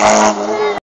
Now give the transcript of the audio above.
Ah.